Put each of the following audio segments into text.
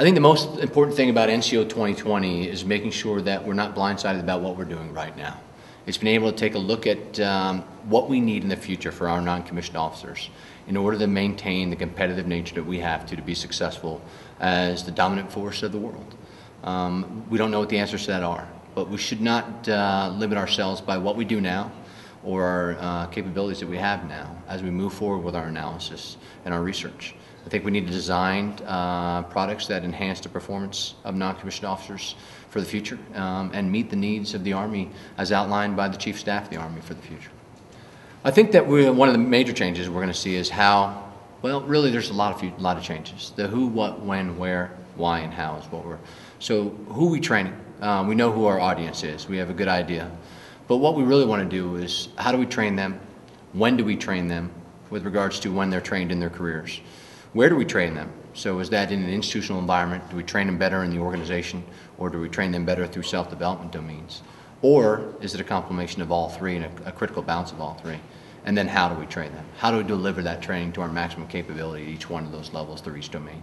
I think the most important thing about NCO 2020 is making sure that we're not blindsided about what we're doing right now. It's been able to take a look at um, what we need in the future for our non-commissioned officers in order to maintain the competitive nature that we have to to be successful as the dominant force of the world. Um, we don't know what the answers to that are, but we should not uh, limit ourselves by what we do now or our uh, capabilities that we have now as we move forward with our analysis and our research. I think we need to design uh, products that enhance the performance of non-commissioned officers for the future um, and meet the needs of the Army as outlined by the Chief Staff of the Army for the future. I think that one of the major changes we're going to see is how, well, really there's a lot of, few, lot of changes. The who, what, when, where, why, and how is what we're, so who we training? Um, we know who our audience is. We have a good idea. But what we really want to do is how do we train them? When do we train them with regards to when they're trained in their careers? Where do we train them? So is that in an institutional environment? Do we train them better in the organization? Or do we train them better through self-development domains? Or is it a combination of all three and a, a critical balance of all three? And then how do we train them? How do we deliver that training to our maximum capability at each one of those levels through each domain?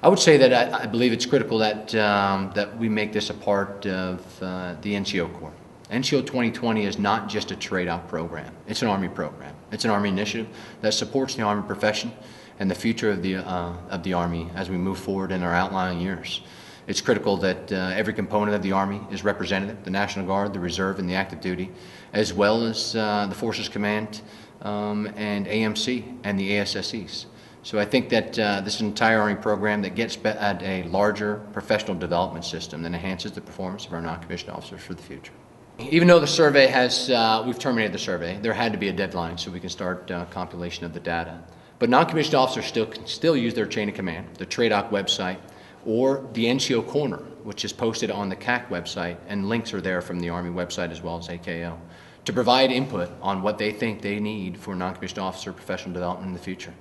I would say that I, I believe it's critical that, um, that we make this a part of uh, the NCO Corps. NCO 2020 is not just a TRADOC program. It's an Army program. It's an Army initiative that supports the Army profession and the future of the, uh, of the Army as we move forward in our outlying years. It's critical that uh, every component of the Army is represented, the National Guard, the Reserve, and the active duty, as well as uh, the Forces Command um, and AMC and the ASCCs. So I think that uh, this entire Army program that gets at a larger professional development system that enhances the performance of our non-commissioned officers for the future. Even though the survey has, uh, we've terminated the survey, there had to be a deadline so we can start uh, compilation of the data. But non-commissioned officers still can still use their chain of command, the TRADOC website, or the NCO Corner, which is posted on the CAC website, and links are there from the Army website as well as AKO, to provide input on what they think they need for non-commissioned officer professional development in the future.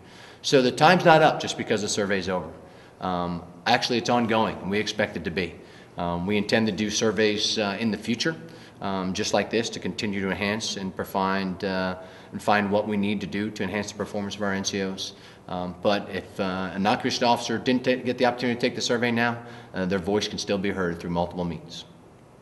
So the time's not up just because the survey's over. Um, actually, it's ongoing, and we expect it to be. Um, we intend to do surveys uh, in the future um, just like this to continue to enhance and find, uh, and find what we need to do to enhance the performance of our NCOs. Um, but if uh, a non-commissioned officer didn't get the opportunity to take the survey now, uh, their voice can still be heard through multiple means.